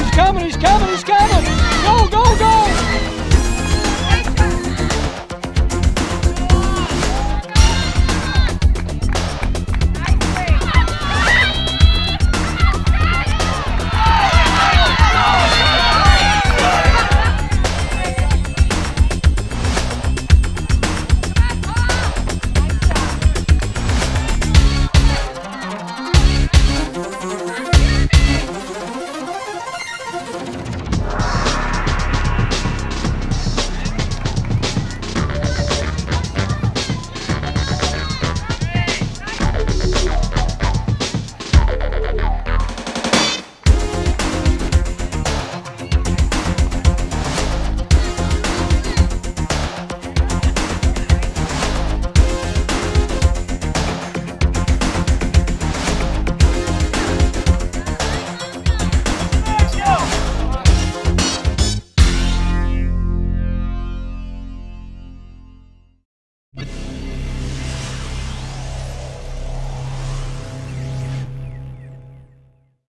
he's coming, he's coming, he's coming! Go, go, go!